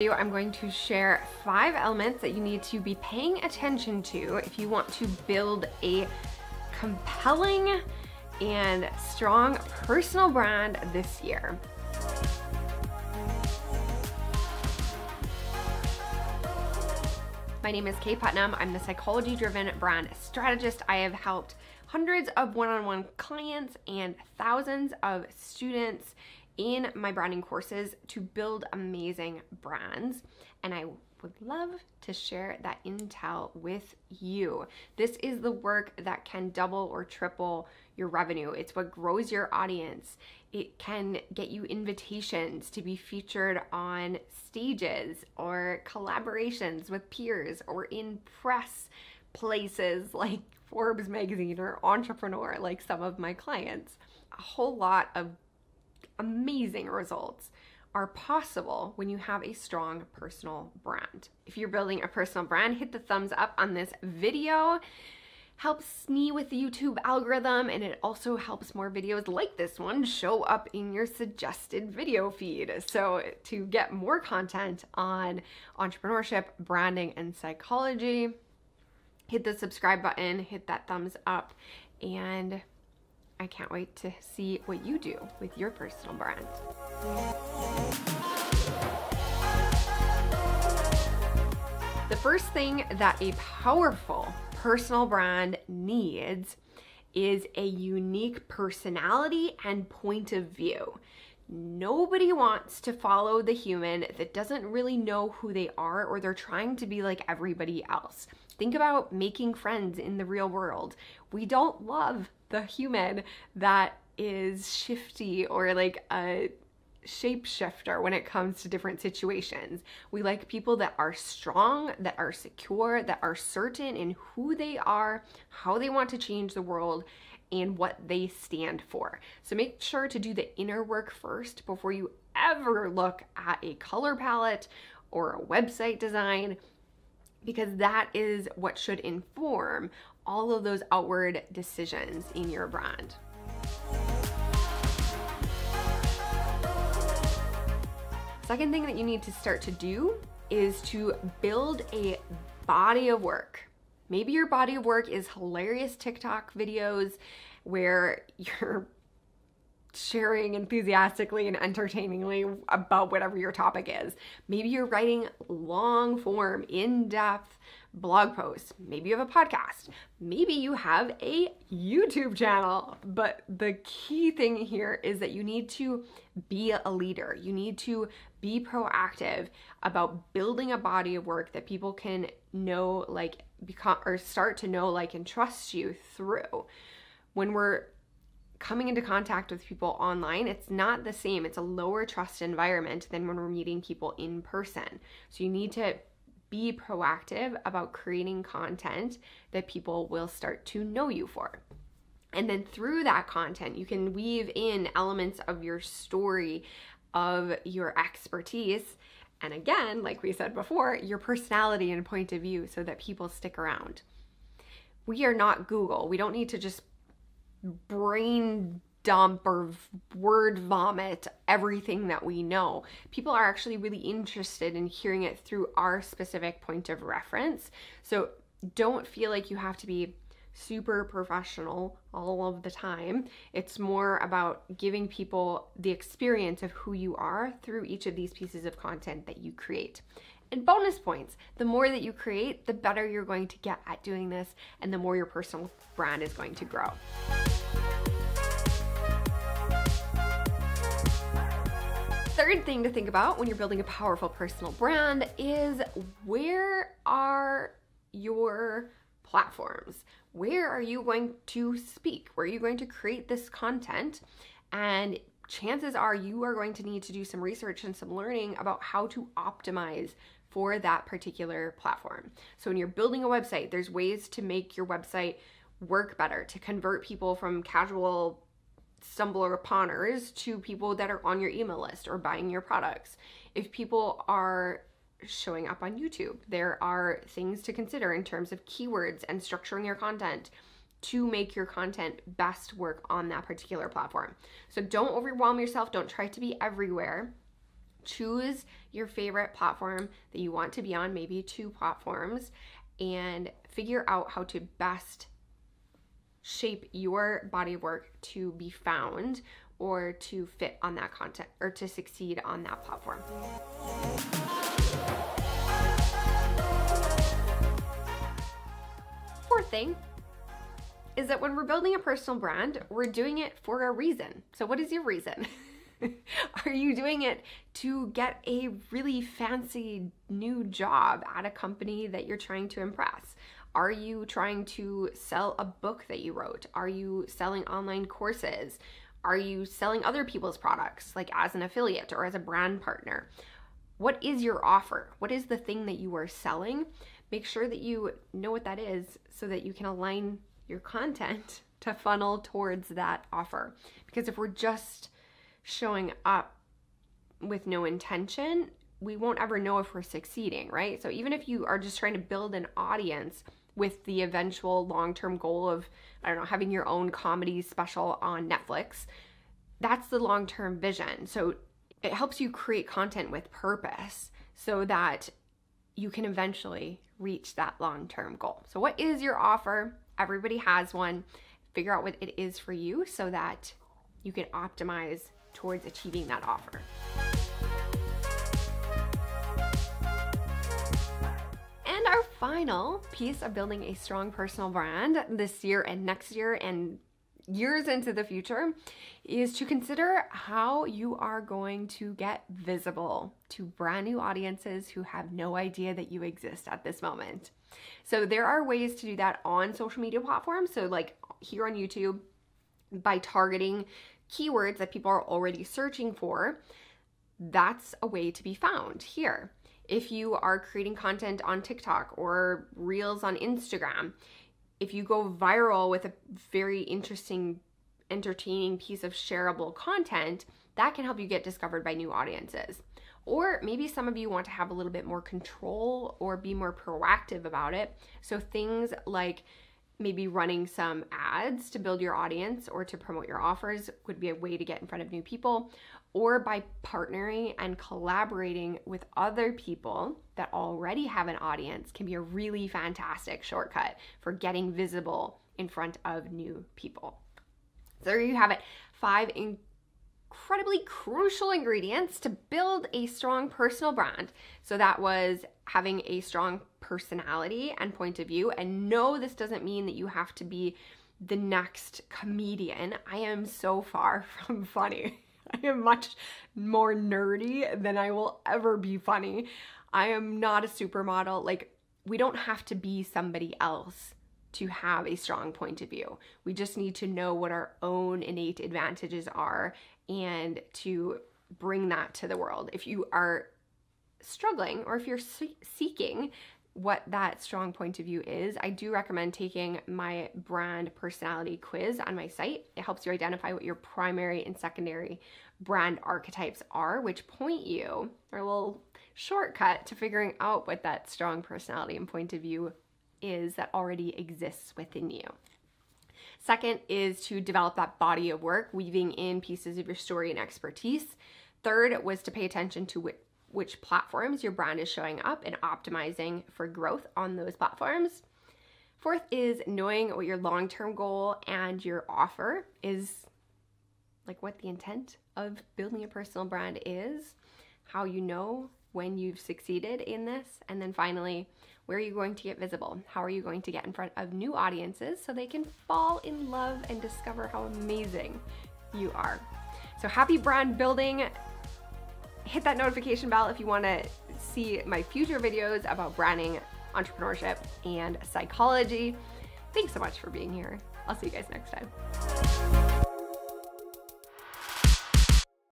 I'm going to share five elements that you need to be paying attention to if you want to build a compelling and strong personal brand this year. My name is Kaye Putnam. I'm the psychology driven brand strategist. I have helped hundreds of one on one clients and thousands of students in my branding courses to build amazing brands. And I would love to share that intel with you. This is the work that can double or triple your revenue. It's what grows your audience. It can get you invitations to be featured on stages or collaborations with peers or in press places like Forbes magazine or Entrepreneur, like some of my clients. A whole lot of amazing results are possible when you have a strong personal brand. If you're building a personal brand, hit the thumbs up on this video. Helps me with the YouTube algorithm and it also helps more videos like this one show up in your suggested video feed. So to get more content on entrepreneurship, branding, and psychology, hit the subscribe button, hit that thumbs up, and I can't wait to see what you do with your personal brand. The first thing that a powerful personal brand needs is a unique personality and point of view. Nobody wants to follow the human that doesn't really know who they are or they're trying to be like everybody else. Think about making friends in the real world. We don't love the human that is shifty or like a shapeshifter when it comes to different situations. We like people that are strong, that are secure, that are certain in who they are, how they want to change the world, and what they stand for. So make sure to do the inner work first before you ever look at a color palette or a website design because that is what should inform all of those outward decisions in your brand. Second thing that you need to start to do is to build a body of work. Maybe your body of work is hilarious TikTok videos where you're sharing enthusiastically and entertainingly about whatever your topic is. Maybe you're writing long form, in depth blog posts. Maybe you have a podcast. Maybe you have a YouTube channel. But the key thing here is that you need to be a leader. You need to be proactive about building a body of work that people can know, like, become or start to know, like, and trust you through. When we're coming into contact with people online, it's not the same. It's a lower trust environment than when we're meeting people in person. So you need to be proactive about creating content that people will start to know you for. And then through that content, you can weave in elements of your story, of your expertise, and again, like we said before, your personality and point of view so that people stick around. We are not Google. We don't need to just brain dump or word vomit everything that we know. People are actually really interested in hearing it through our specific point of reference. So don't feel like you have to be super professional all of the time. It's more about giving people the experience of who you are through each of these pieces of content that you create. And bonus points the more that you create, the better you're going to get at doing this, and the more your personal brand is going to grow. third thing to think about when you're building a powerful personal brand is where are your platforms? Where are you going to speak? Where are you going to create this content? And chances are you are going to need to do some research and some learning about how to optimize for that particular platform. So when you're building a website, there's ways to make your website work better, to convert people from casual stumbler uponers to people that are on your email list or buying your products. If people are showing up on YouTube, there are things to consider in terms of keywords and structuring your content to make your content best work on that particular platform. So don't overwhelm yourself, don't try to be everywhere. Choose your favorite platform that you want to be on, maybe two platforms, and figure out how to best shape your body of work to be found or to fit on that content or to succeed on that platform. Fourth thing is that when we're building a personal brand, we're doing it for a reason. So, what is your reason? Are you doing it to get a really fancy new job at a company that you're trying to impress? Are you trying to sell a book that you wrote? Are you selling online courses? Are you selling other people's products, like as an affiliate or as a brand partner? What is your offer? What is the thing that you are selling? Make sure that you know what that is so that you can align your content to funnel towards that offer. Because if we're just showing up with no intention, we won't ever know if we're succeeding, right? So even if you are just trying to build an audience with the eventual long-term goal of I don't know, having your own comedy special on Netflix, that's the long-term vision. So it helps you create content with purpose so that you can eventually reach that long-term goal. So what is your offer? Everybody has one. Figure out what it is for you so that you can optimize towards achieving that offer. And our final piece of building a strong personal brand this year and next year and years into the future is to consider how you are going to get visible to brand new audiences who have no idea that you exist at this moment. So there are ways to do that on social media platforms. So like here on YouTube by targeting keywords that people are already searching for, that's a way to be found here. If you are creating content on TikTok or Reels on Instagram, if you go viral with a very interesting, entertaining piece of shareable content, that can help you get discovered by new audiences. Or maybe some of you want to have a little bit more control or be more proactive about it. So things like maybe running some ads to build your audience or to promote your offers would be a way to get in front of new people or by partnering and collaborating with other people that already have an audience can be a really fantastic shortcut for getting visible in front of new people. So there you have it. Five incredibly crucial ingredients to build a strong personal brand. So that was having a strong personality and point of view. And no, this doesn't mean that you have to be the next comedian. I am so far from funny. I am much more nerdy than I will ever be funny. I am not a supermodel. Like, we don't have to be somebody else to have a strong point of view. We just need to know what our own innate advantages are and to bring that to the world. If you are struggling or if you're seeking what that strong point of view is, I do recommend taking my brand personality quiz on my site. It helps you identify what your primary and secondary brand archetypes are, which point you, or a little shortcut to figuring out what that strong personality and point of view is that already exists within you. Second is to develop that body of work, weaving in pieces of your story and expertise. Third was to pay attention to which platforms your brand is showing up and optimizing for growth on those platforms. Fourth is knowing what your long term goal and your offer is like what the intent of building a personal brand is, how you know when you've succeeded in this, and then finally, where are you going to get visible? How are you going to get in front of new audiences so they can fall in love and discover how amazing you are? So happy brand building hit that notification bell if you want to see my future videos about branding, entrepreneurship, and psychology. Thanks so much for being here. I'll see you guys next time.